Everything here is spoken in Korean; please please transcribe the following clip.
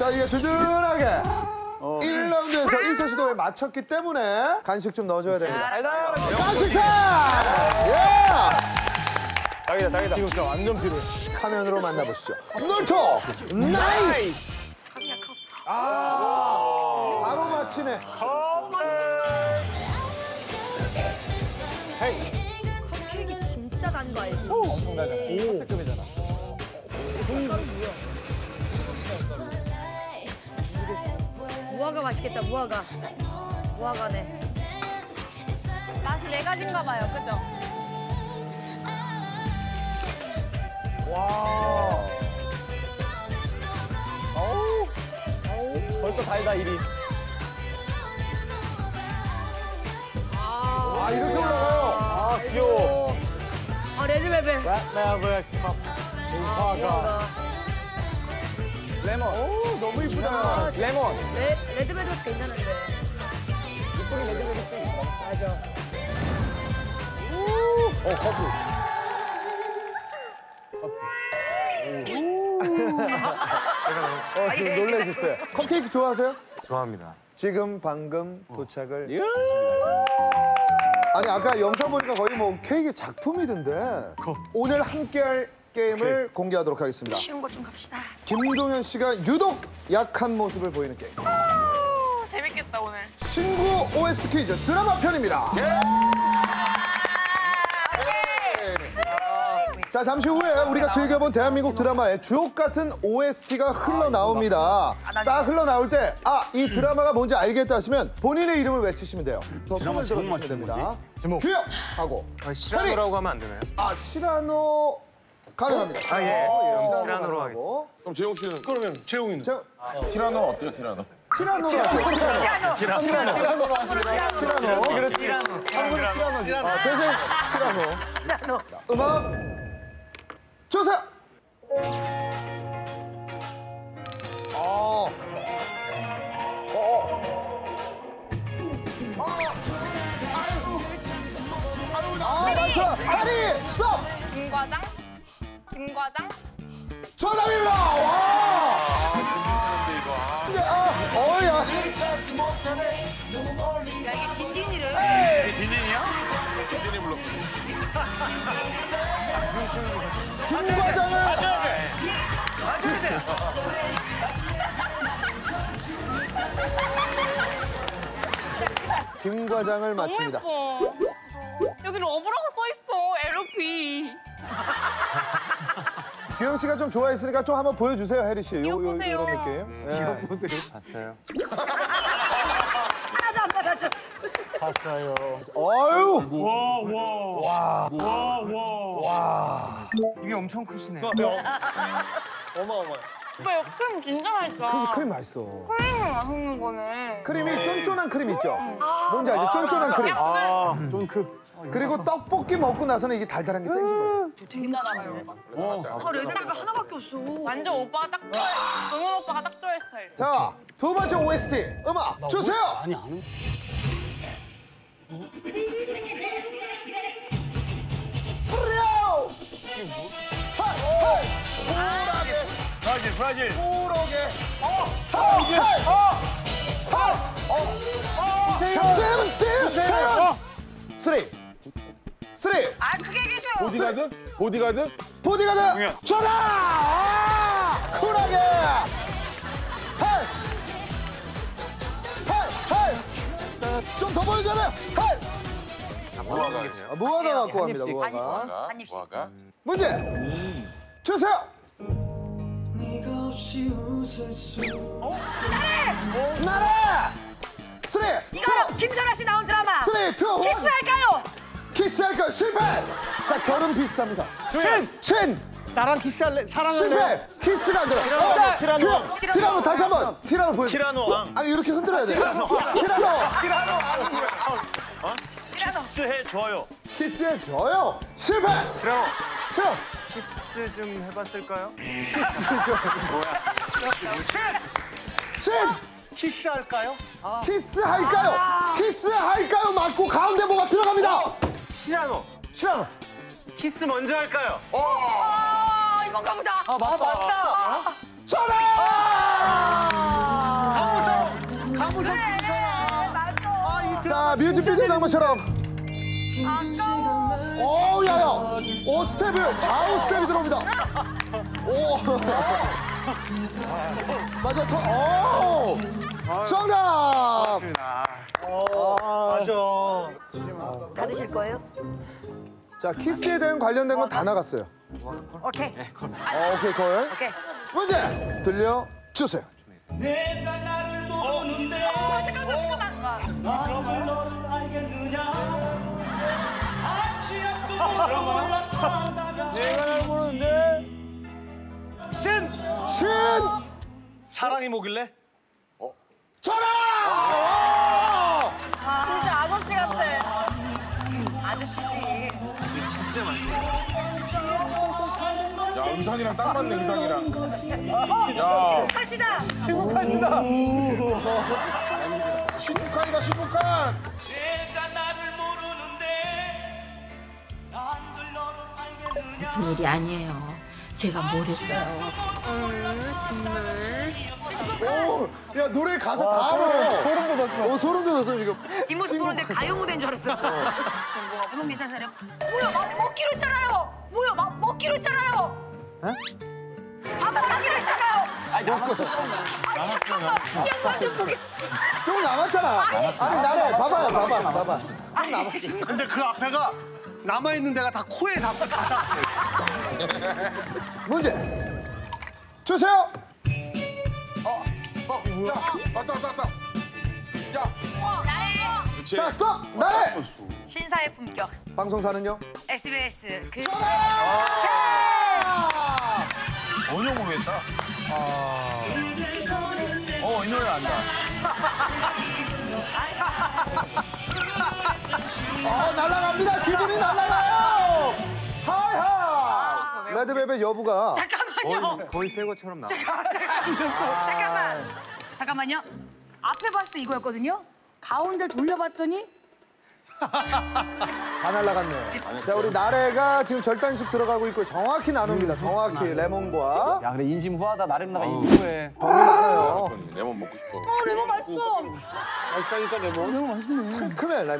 자, 이게 든든하게 1라운드에서 1차 시도에 맞췄기 때문에 간식 좀 넣어줘야 됩니다. 간식 타임! 예! 당이다 당이다. 지금 진짜 완전 필요해. 화면으로 만나보시죠. 놀토! Nice! 아, 바로 맞히네. 컵케이크 진짜 단 거 알지? 엄청 달잖아. 오. 특급이잖아. 무화과 맛있겠다, 무화과. 무화과네. 맛이 네 가지인가 봐요, 그죠? 와. 어우. 어우. 벌써 달다 일이. 아, 이렇게 올라가요. 아 귀여워. 어, 레드벨벳. 컵. 무화과. 레몬. 오, 너무 이쁘다. 레몬. 레, 레드벨벳 괜찮은데. 이쁘긴 레드벨벳 있어. 맞아. 어, 커피. 어, 좀 놀라셨어요. 컵케이크 좋아하세요? 좋아합니다. 지금 방금 도착을 아니 아까 영상 보니까 거의 뭐 케이크 작품이던데 오늘 함께할 게임을 공개하도록 하겠습니다. 쉬운 거좀 갑시다. 김동현 씨가 유독 약한 모습을 보이는 게임. 오, 재밌겠다, 오늘. 신구 OST 퀴즈 드라마 편입니다. 자 잠시 후에 우리가 즐겨본 대한민국 드라마의 주옥 같은 OST가 흘러나옵니다. 딱 흘러나올 때 아 이 드라마가 뭔지 알겠다 하시면 본인의 이름을 외치시면 돼요. 더 손을 들어주시면 됩니다. 제목. 규영 하고. 아, 시라노라고 하면 안 되나요? 아 시라노 가능합니다 아, 예. 어, 그럼 시라노로 가능하고. 그럼 재용 씨는 그러면 재웅이는. 자, 티라노 어때요, 티라노? 티라노 티라노 티라노. 티라노로 하시면 티라노 그래 티라노. 티라노지. 아, 대신 티라노 티라노. 음악 주세요. 어. 어. 아, 마이크 하리 스톱. 김과장? 김과장? 정답입니다. 와. 이제 아, 어야. 야, 이게 딘딘이를. 딘딘이 불렀어. 김과장을 김과장을 너무 마칩니다. 예뻐. 여기 러브라고 써있어, LOP. 규영 씨가 좀 좋아했으니까 좀 한번 보여주세요, 혜리 씨. 요, 이거 요, 보세요. 이런 느낌. 예. 보세요. 봤어요. 하나도 안 받아줘. 봤어요. 어유. 이게 엄청 크시네. 어마어마해. 오빠, 이거 크림 진짜 맛있다. 크림, 크림 맛있어. 크림을 맛있는 거네. 크림이 쫀쫀한 크림 있죠? 뭔지 알죠? 쫀쫀한 크림. 아, 쫀크. 그리고 떡볶이 먹고 나서는 이게 달달한 게 땡기거든. 진짜 달아요. 아, 레드벨벳 하나밖에 없어. 완전 오빠가 딱 좋아해. 동현 오빠가 딱 좋아할 스타일. 자, 두 번째 OST 음악 주세요. 아니 아는. 브라질. 꾸러게. 어, 이게. 어. 어. Seven, seven. Three. Three. 아, 크게 얘기해줘요. 보디가드? 보디가드? 보디가드 전화! 아! 쿨하게! 헐! 헐! 헐! 좀더 보여줘야 돼! 헐! 무화과. 아, 무화과 갖고 갑니다. 무화과. 한 입씩. 무화과. 문제! 주세요! 나래! Three! 이거 two! 김선아 씨 나온 드라마. Three, two, one! 키스할까요? 키스할까? 실패! 자, 결혼 비슷합니다. 친! 친! 나랑 키스할래? 사랑할래? 실패! 키스가 안 들어. 어, 티라노. 티라노. 티라노 다시 한 번. 티라노 보여. 티라노 앙. 아니 이렇게 흔들어야 돼. 티라노. 티라노. 티라노 앙 뭐야? 어? 티라노. 키스해 줘요. 키스해 줘요. 실패. 시라노 싫어. 키스 좀 해봤을까요? 키스 좀. 뭐야? 신! 키스할까요? 아. 키스할까요? 아 키스할까요? 맞고 가운데 뭐가 들어갑니다. 어! 시라노. 시라노. 키스 먼저 할까요? 어. 아, 이건 가보다. 아 맞다. 아, 맞다. 어? 전화. 아. 강우성. 강우성 그래, 맞아. 아, 자 뮤직비디오 장마처럼. 아까워. 오, 야야. 오, 스텝을, 좌우 스텝이 들어옵니다. 오. 맞아, 터, 오. 정답. 다 드실 거예요? 자, 키스에 대한 관련된 건 다 나갔어요. 오케이. 어, 오케이, 걸. 오케이. 문제 들려 주세요. 어, 잠깐만, 잠깐만. 내가 날 보는데. 신 사랑이 뭐길래? 전화. 진짜 아저씨 같아. 아저씨지. 진짜 맛있어. 야 의상이랑 딱 맞네 의상이랑. 야 하시다. 행복하시다. 신북한이다 신북한. 그 일이 아니에요. 제가 뭘 했어요. 오, 야 노래 가사 다 알아. 소름 돋았어. 오, 소름 돋았어 지금. 뒷모습 보는데 가요 무대인 줄 알았어. 어머 괜찮으세요? 뭐야 막 먹기로 했잖아요. 뭐야 막 먹기로 했잖아요. 밥 먹기로 했잖아요. 아니 잠깐만. 이 양반 좀 보게. 좀 남았잖아. 아니 나래 봐봐요, 봐봐, 봐봐. 아니 정말. 근데 그 앞에가 남아있는 데가 다 코에 닿고 다 문제 주세요. 어, 어, 야, 왔다 왔다 왔다. 야, 나예요. 그렇지. 자, 스톱. 나래. 신사의 품격. 방송사는요? SBS 그 전혀 모르겠다. 어, 이 노래 안다. 어, 날아갑니다. 기분이 레드벨벳 여부가 잠깐만요. 거의 새 것처럼 나와. 잠깐만. 잠깐만요. 앞에 봤을 때 이거였거든요. 가운데 돌려봤더니 다 날아갔네. 자, 우리 나래가 지금 절단식 들어가고 있고 정확히 나눕니다. 정확히 레몬과 야, 그래 인심 후하다. 나름 나가 인심 후해. 덕이 많아요. 레몬 먹고 싶어. 어, 레몬 맛있어. 맛있다니까 레몬. 너무 맛있네. 크면 레몬.